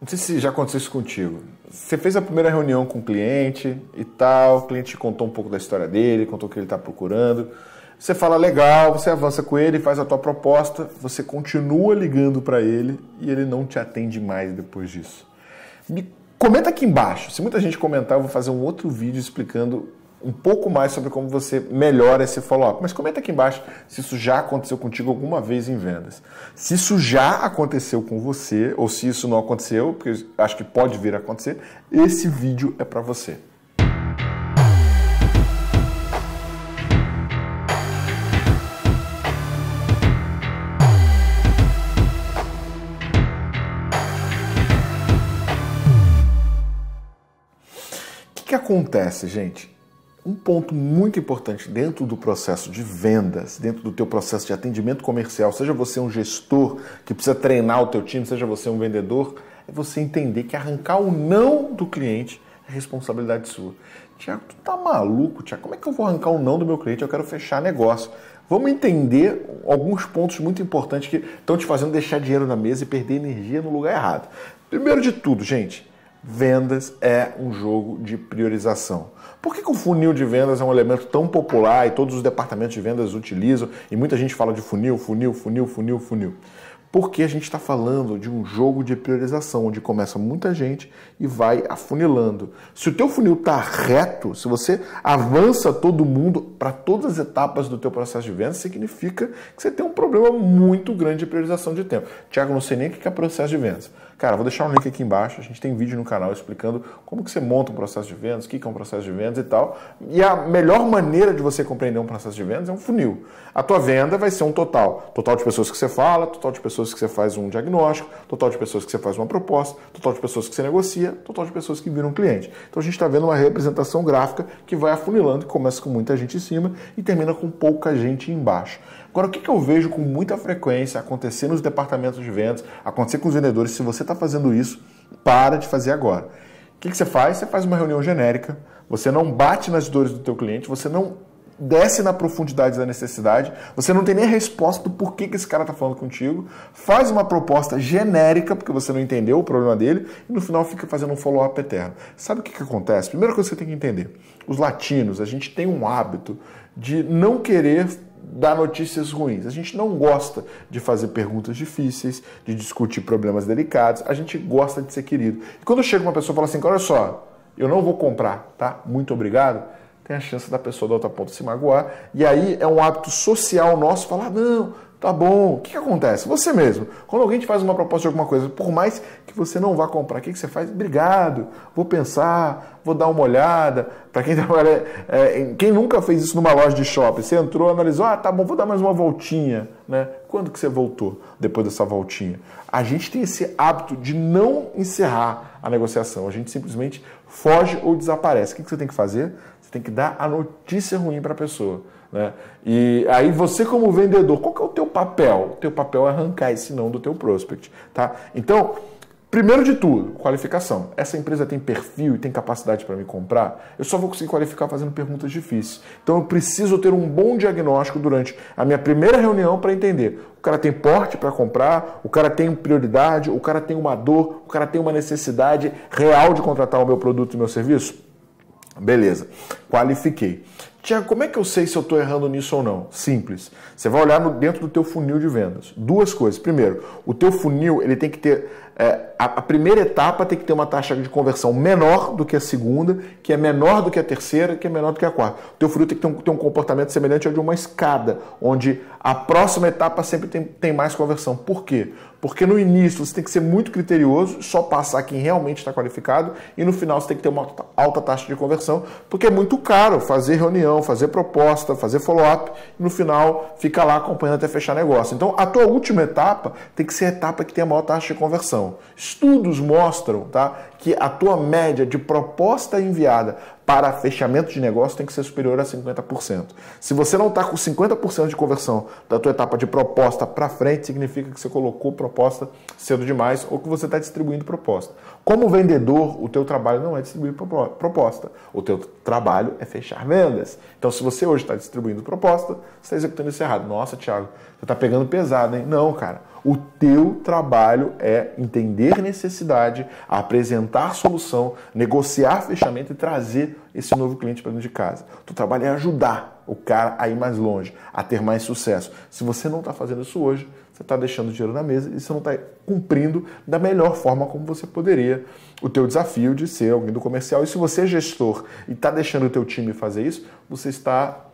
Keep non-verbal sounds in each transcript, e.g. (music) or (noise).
Não sei se já aconteceu isso contigo. Você fez a primeira reunião com o cliente e tal, o cliente contou um pouco da história dele, contou o que ele está procurando. Você fala legal, você avança com ele, faz a tua proposta, você continua ligando para ele e ele não te atende mais depois disso. Me comenta aqui embaixo. Se muita gente comentar, eu vou fazer um outro vídeo explicando um pouco mais sobre como você melhora esse follow-up. Mas comenta aqui embaixo se isso já aconteceu contigo alguma vez em vendas. Se isso já aconteceu com você, ou se isso não aconteceu, porque acho que pode vir a acontecer, esse vídeo é para você. O que, acontece, gente? Um ponto muito importante dentro do processo de vendas, dentro do teu processo de atendimento comercial, seja você um gestor que precisa treinar o teu time, seja você um vendedor, é você entender que arrancar o não do cliente é responsabilidade sua. Tiago, tu tá maluco, Tiago? Como é que eu vou arrancar o não do meu cliente? Eu quero fechar negócio. Vamos entender alguns pontos muito importantes que estão te fazendo deixar dinheiro na mesa e perder energia no lugar errado. Primeiro de tudo, gente, vendas é um jogo de priorização. Por que, que, o funil de vendas é um elemento tão popular e todos os departamentos de vendas utilizam e muita gente fala de funil, funil, funil, funil, funil? Porque a gente está falando de um jogo de priorização, onde começa muita gente e vai afunilando. Se o teu funil está reto, se você avança todo mundo para todas as etapas do teu processo de venda, significa que você tem um problema muito grande de priorização de tempo. Tiago, não sei nem o que é processo de vendas. Cara, vou deixar um link aqui embaixo. A gente tem vídeo no canal explicando como que você monta um processo de vendas, o que é um processo de vendas e tal. E a melhor maneira de você compreender um processo de vendas é um funil. A tua venda vai ser um total. Total de pessoas que você fala, total de pessoas que você faz um diagnóstico, total de pessoas que você faz uma proposta, total de pessoas que você negocia, total de pessoas que viram cliente. Então a gente está vendo uma representação gráfica que vai afunilando, que começa com muita gente em cima e termina com pouca gente embaixo. Agora, o que, eu vejo com muita frequência acontecer nos departamentos de vendas, acontecer com os vendedores, se você está fazendo isso, para de fazer agora. O que, você faz? Você faz uma reunião genérica, você não bate nas dores do teu cliente, você não desce na profundidade da necessidade, você não tem nem resposta do porquê que esse cara está falando contigo, faz uma proposta genérica, porque você não entendeu o problema dele, e no final fica fazendo um follow-up eterno. Sabe o que, que acontece? Primeira coisa que você tem que entender: os latinos, a gente tem um hábito de não querer dar notícias ruins. A gente não gosta de fazer perguntas difíceis, de discutir problemas delicados. A gente gosta de ser querido. E quando chega uma pessoa e fala assim: olha só, eu não vou comprar, tá? Muito obrigado. Tem a chance da pessoa da outra ponta se magoar. E aí é um hábito social nosso falar: não, Tá bom. O que, que, acontece? Você mesmo. Quando alguém te faz uma proposta de alguma coisa, por mais que você não vá comprar, o que, que você faz? Obrigado. Vou pensar, vou dar uma olhada. Para quem (laughs) trabalha, é, quem nunca fez isso numa loja de shopping, você entrou, analisou, ah, tá bom, vou dar mais uma voltinha, né? Quando que você voltou depois dessa voltinha? A gente tem esse hábito de não encerrar a negociação. A gente simplesmente foge ou desaparece. O que, que você tem que fazer? Você tem que dar a notícia ruim para a pessoa. Né? E aí você como vendedor, qual que é o teu papel? O teu papel é arrancar esse não do teu prospect. Tá? Então, primeiro de tudo, qualificação. Essa empresa tem perfil e tem capacidade para me comprar? Eu só vou conseguir qualificar fazendo perguntas difíceis. Então eu preciso ter um bom diagnóstico durante a minha primeira reunião para entender. O cara tem porte para comprar, o cara tem prioridade, o cara tem uma dor, o cara tem uma necessidade real de contratar o meu produto e meu serviço? Beleza, qualifiquei. Tiago, como é que eu sei se eu estou errando nisso ou não? Simples. Você vai olhar no, dentro do teu funil de vendas. Duas coisas. Primeiro, o teu funil ele tem que ter é, a, a, primeira etapa tem que ter uma taxa de conversão menor do que a segunda, que é menor do que a terceira, que é menor do que a quarta. O teu funil tem que ter um, ter um comportamento semelhante ao de uma escada, onde a próxima etapa sempre tem, tem mais conversão. Por quê? Porque no início você tem que ser muito criterioso, só passar quem realmente está qualificado, e no final você tem que ter uma alta taxa de conversão, porque é muito caro fazer reunião, fazer proposta, fazer follow-up, e no final fica lá acompanhando até fechar negócio. Então a tua última etapa tem que ser a etapa que tem a maior taxa de conversão. Estudos mostram tá, que a tua média de proposta enviada para fechamento de negócio tem que ser superior a 50%. Se você não está com 50% de conversão da tua etapa de proposta para frente, significa que você colocou proposta cedo demais ou que você está distribuindo proposta. Como vendedor, o teu trabalho não é distribuir proposta. O teu trabalho é fechar vendas. Então, se você hoje está distribuindo proposta, você está executando isso errado. Nossa, Thiago, você está pegando pesado, hein? Não, cara. O teu trabalho é entender necessidade, apresentar solução, negociar fechamento e trazer esse novo cliente para dentro de casa. O teu trabalho é ajudar o cara a ir mais longe, a ter mais sucesso. Se você não está fazendo isso hoje, você está deixando dinheiro na mesa e você não está cumprindo da melhor forma como você poderia o teu desafio de ser alguém do comercial. E se você é gestor e está deixando o teu time fazer isso, você está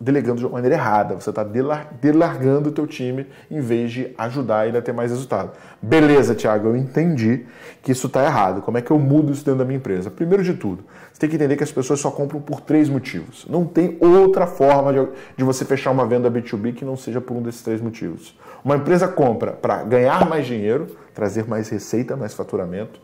delegando de uma maneira errada, você está delargando o teu time em vez de ajudar ele a ter mais resultado. Beleza, Thiago, eu entendi que isso está errado. Como é que eu mudo isso dentro da minha empresa? Primeiro de tudo, você tem que entender que as pessoas só compram por três motivos. Não tem outra forma de, de você fechar uma venda B2B que não seja por um desses três motivos. Uma empresa compra para ganhar mais dinheiro, trazer mais receita, mais faturamento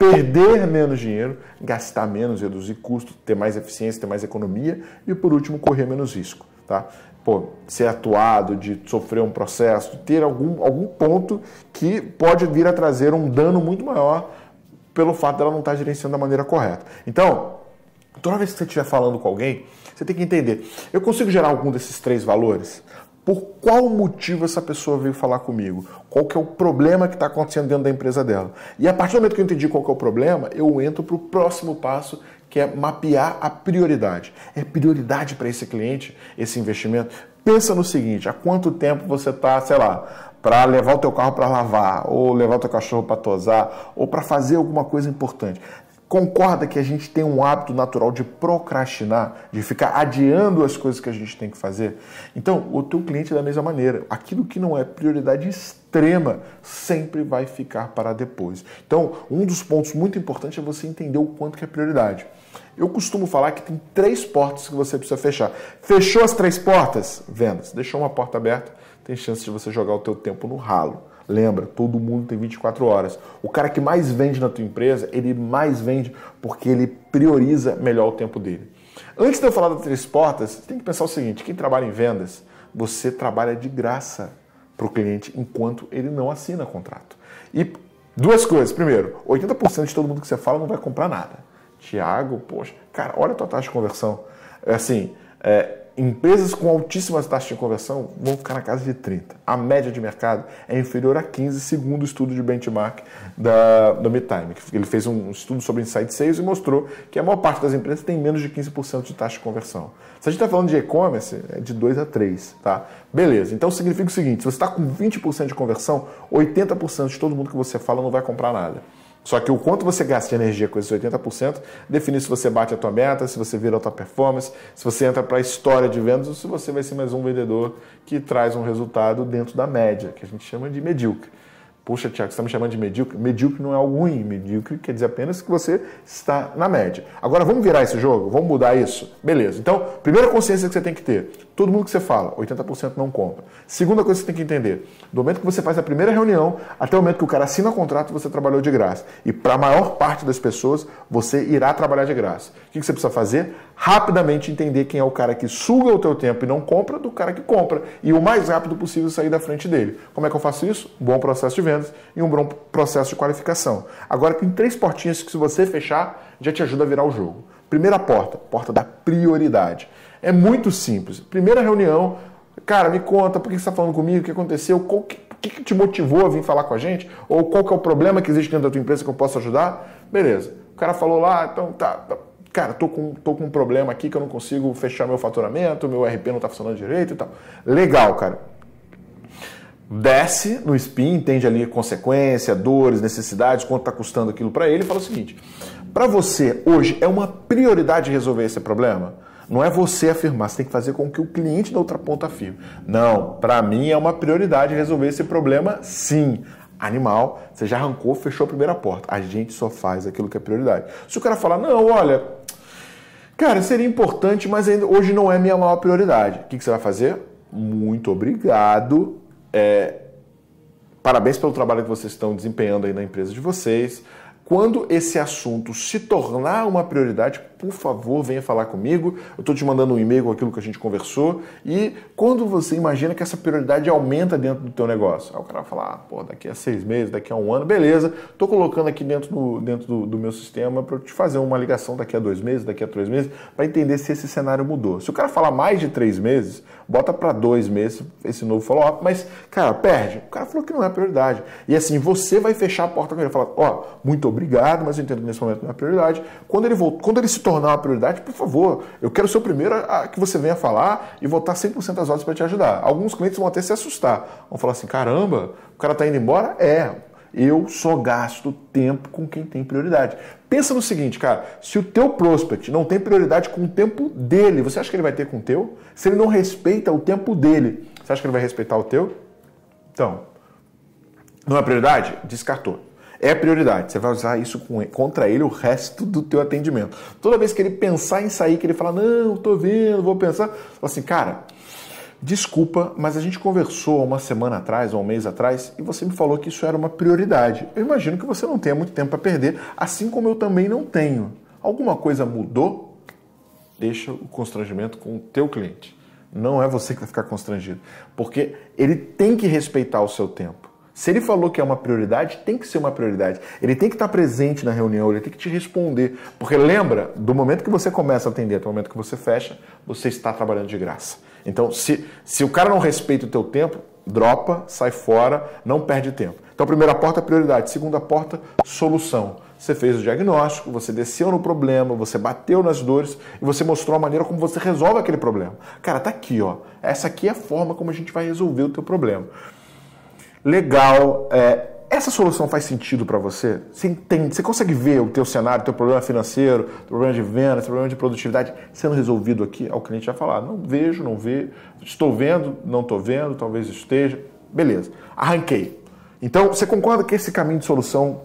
perder menos dinheiro, gastar menos, reduzir custos, ter mais eficiência, ter mais economia e, por último, correr menos risco. Tá? Pô, ser atuado, de sofrer um processo, ter algum, algum ponto que pode vir a trazer um dano muito maior pelo fato dela não estar gerenciando da maneira correta. Então, toda vez que você estiver falando com alguém, você tem que entender: eu consigo gerar algum desses três valores? Por qual motivo essa pessoa veio falar comigo, qual que é o problema que está acontecendo dentro da empresa dela. E a partir do momento que eu entendi qual que é o problema, eu entro para o próximo passo, que é mapear a prioridade. É prioridade para esse cliente, esse investimento? Pensa no seguinte, há quanto tempo você está, sei lá, para levar o teu carro para lavar, ou levar o teu cachorro para tosar, ou para fazer alguma coisa importante. Concorda que a gente tem um hábito natural de procrastinar, de ficar adiando as coisas que a gente tem que fazer? Então, o teu cliente é da mesma maneira. Aquilo que não é prioridade extrema sempre vai ficar para depois. Então, um dos pontos muito importantes é você entender o quanto que é prioridade. Eu costumo falar que tem três portas que você precisa fechar. Fechou as três portas? Vendas. Deixou uma porta aberta, tem chance de você jogar o teu tempo no ralo. Lembra, todo mundo tem 24 horas. O cara que mais vende na tua empresa, ele mais vende porque ele prioriza melhor o tempo dele. Antes de eu falar das três portas, você tem que pensar o seguinte: quem trabalha em vendas, você trabalha de graça para o cliente enquanto ele não assina contrato. E duas coisas. Primeiro, 80% de todo mundo que você fala não vai comprar nada. Tiago, poxa, cara, olha a tua taxa de conversão. É assim, é, Empresas com altíssimas taxas de conversão vão ficar na casa de 30. A média de mercado é inferior a 15, segundo o estudo de benchmark da, do MidTime. Ele fez um estudo sobre Insight Sales e mostrou que a maior parte das empresas tem menos de 15% de taxa de conversão. Se a gente está falando de e-commerce, é de 2 a 3, tá? Beleza, então significa o seguinte, se você está com 20% de conversão, 80% de todo mundo que você fala não vai comprar nada. Só que o quanto você gasta de energia com esses 80% define se você bate a tua meta, se você vira a tua performance, se você entra para a história de vendas ou se você vai ser mais um vendedor que traz um resultado dentro da média, que a gente chama de medíocre. Puxa, Tiago, você está me chamando de medíocre? Medíocre não é algo ruim. Medíocre quer dizer apenas que você está na média. Agora, vamos virar esse jogo? Vamos mudar isso? Beleza. Então, primeira consciência que você tem que ter: todo mundo que você fala, 80% não compra. Segunda coisa que você tem que entender: do momento que você faz a primeira reunião até o momento que o cara assina o contrato, você trabalhou de graça. E para a maior parte das pessoas, você irá trabalhar de graça. O que você precisa fazer? Rapidamente entender quem é o cara que suga o teu tempo e não compra do cara que compra. E o mais rápido possível sair da frente dele. Como é que eu faço isso? Bom processo de venda vendas e um bom processo de qualificação. Agora tem três portinhas que se você fechar, já te ajuda a virar o jogo. Primeira porta, porta da prioridade. É muito simples. Primeira reunião, cara, me conta, por que você está falando comigo, o que aconteceu, qual que, o que, te motivou a vir falar com a gente? Ou qual que é o problema que existe dentro da tua empresa que eu posso ajudar? Beleza. O cara falou lá, então tá, tá cara, tô com, tô com um problema aqui que eu não consigo fechar meu faturamento, meu RP não está funcionando direito e tal. Legal, cara desce no SPIN, entende ali consequência, dores, necessidades, quanto está custando aquilo para ele e fala o seguinte: para você hoje é uma prioridade resolver esse problema? Não é você afirmar, você tem que fazer com que o cliente da outra ponta afirme. Não, para mim é uma prioridade resolver esse problema, sim. Animal, você já arrancou, fechou a primeira porta. A gente só faz aquilo que é prioridade. Se o cara falar, não, olha, cara, seria importante, mas ainda, hoje não é minha maior prioridade. O que, que você vai fazer? Muito obrigado, é, parabéns pelo trabalho que vocês estão desempenhando aí na empresa de vocês. Quando esse assunto se tornar uma prioridade, por favor, venha falar comigo. Eu estou te mandando um e-mail com aquilo que a gente conversou. E quando você imagina que essa prioridade aumenta dentro do teu negócio, aí o cara vai falar, ah, pô, daqui a seis meses, daqui a um ano, beleza, estou colocando aqui dentro do, dentro do, do meu sistema para te fazer uma ligação daqui a dois meses, daqui a três meses, para entender se esse cenário mudou. Se o cara falar mais de três meses, bota para dois meses esse novo follow-up, mas, cara, perde. O cara falou que não é prioridade. E assim, você vai fechar a porta com ele falar, ó, muito obrigado, mas eu entendo que nesse momento não é prioridade. Quando ele, volta, quando ele se tornar uma prioridade, por favor, eu quero ser o primeiro a, a que você venha falar e vou estar 100% das horas para te ajudar. Alguns clientes vão até se assustar. Vão falar assim, caramba, o cara está indo embora? É, eu só gasto tempo com quem tem prioridade. Pensa no seguinte, cara, se o teu prospect não tem prioridade com o tempo dele, você acha que ele vai ter com o teu? Se ele não respeita o tempo dele, você acha que ele vai respeitar o teu? Então, não é prioridade? Descartou. É prioridade. Você vai usar isso contra ele o resto do teu atendimento. Toda vez que ele pensar em sair, que ele fala, não, tô vendo, vou pensar, assim, cara, Desculpa, mas a gente conversou uma semana atrás ou um mês atrás e você me falou que isso era uma prioridade. Eu imagino que você não tenha muito tempo para perder, assim como eu também não tenho. Alguma coisa mudou? Deixa o constrangimento com o teu cliente. Não é você que vai ficar constrangido, porque ele tem que respeitar o seu tempo. Se ele falou que é uma prioridade, tem que ser uma prioridade. Ele tem que estar presente na reunião, ele tem que te responder. Porque lembra, do momento que você começa a atender até o momento que você fecha, você está trabalhando de graça. Então, se, se o cara não respeita o teu tempo, dropa, sai fora, não perde tempo. Então, primeira porta é prioridade, segunda porta, solução. Você fez o diagnóstico, você desceu no problema, você bateu nas dores e você mostrou a maneira como você resolve aquele problema. Cara, tá aqui, ó. Essa aqui é a forma como a gente vai resolver o teu problema. Legal, é, essa solução faz sentido para você? Você entende? Você consegue ver o teu cenário, teu problema financeiro, o problema de venda, o problema de produtividade sendo resolvido aqui? O cliente vai falar, não vejo, não vejo, estou vendo, não estou vendo, talvez esteja. Beleza, arranquei. Então, você concorda que esse caminho de solução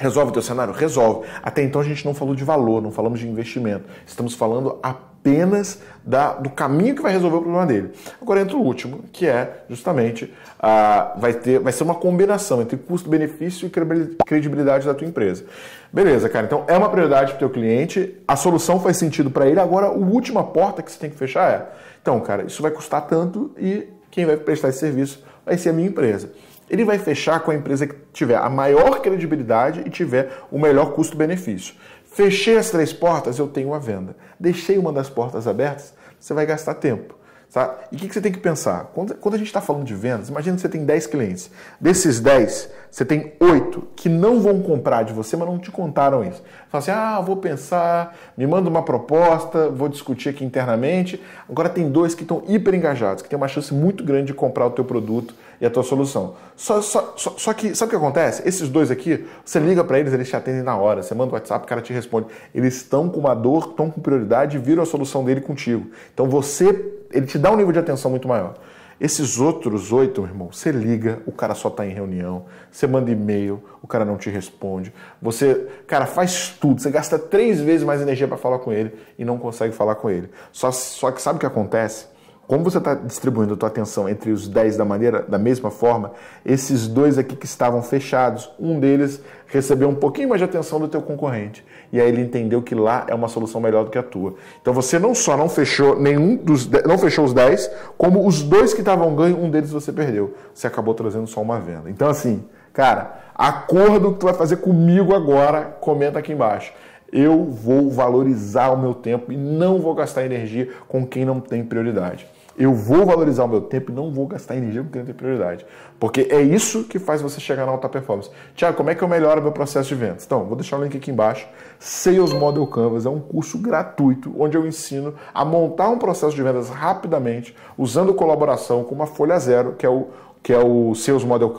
resolve o teu cenário? Resolve. Até então a gente não falou de valor, não falamos de investimento. Estamos falando apenas da, do caminho que vai resolver o problema dele. Agora entra o último, que é justamente ah, vai, ter, vai ser uma combinação entre custo-benefício e credibilidade da tua empresa. Beleza, cara. Então é uma prioridade para o teu cliente, a solução faz sentido para ele. Agora, a última porta que você tem que fechar é: então, cara, isso vai custar tanto e quem vai prestar esse serviço vai ser a minha empresa. Ele vai fechar com a empresa que tiver a maior credibilidade e tiver o melhor custo-benefício. Fechei as três portas, eu tenho a venda. Deixei uma das portas abertas, você vai gastar tempo. Tá? E o que, você tem que pensar? Quando, quando a gente está falando de vendas, imagina que você tem 10 clientes. Desses 10, você tem 8 que não vão comprar de você, mas não te contaram isso. Fala assim, ah, vou pensar, me manda uma proposta, vou discutir aqui internamente. Agora tem dois que estão hiper engajados, que tem uma chance muito grande de comprar o teu produto e a tua solução. Só, só, só, só que, sabe o que acontece? Esses dois aqui, você liga para eles, eles te atendem na hora. Você manda o WhatsApp, o cara te responde. Eles estão com uma dor, estão com prioridade e viram a solução dele contigo. Então você ele te dá um nível de atenção muito maior. Esses outros oito, meu irmão, você liga, o cara só está em reunião, você manda e-mail, o cara não te responde. Você, cara, faz tudo, você gasta três vezes mais energia para falar com ele e não consegue falar com ele. Só, só que sabe o que acontece? Como você está distribuindo a tua atenção entre os 10 da maneira da mesma forma, esses dois aqui que estavam fechados, um deles recebeu um pouquinho mais de atenção do teu concorrente. E aí ele entendeu que lá é uma solução melhor do que a tua. Então você não só não fechou nenhum dos não fechou os 10, como os dois que estavam ganho, um deles você perdeu. Você acabou trazendo só uma venda. Então assim, cara, acordo que tu vai fazer comigo agora, comenta aqui embaixo eu vou valorizar o meu tempo e não vou gastar energia com quem não tem prioridade. Eu vou valorizar o meu tempo e não vou gastar energia com quem tem prioridade. Porque é isso que faz você chegar na alta performance. Tiago, como é que eu melhoro meu processo de vendas? Então, vou deixar o link aqui embaixo. Sales Model Canvas é um curso gratuito onde eu ensino a montar um processo de vendas rapidamente, usando colaboração com uma folha zero, que é o que é o Sales Model,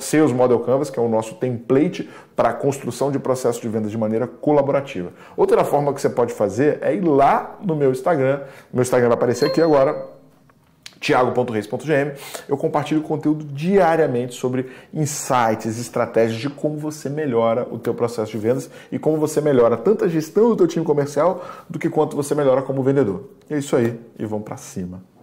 Sales Model Canvas, que é o nosso template para a construção de processo de vendas de maneira colaborativa. Outra forma que você pode fazer é ir lá no meu Instagram, meu Instagram vai aparecer aqui agora, tiago.reis.gm, eu compartilho conteúdo diariamente sobre insights, estratégias de como você melhora o teu processo de vendas e como você melhora tanto a gestão do teu time comercial do que quanto você melhora como vendedor. É isso aí e vamos para cima.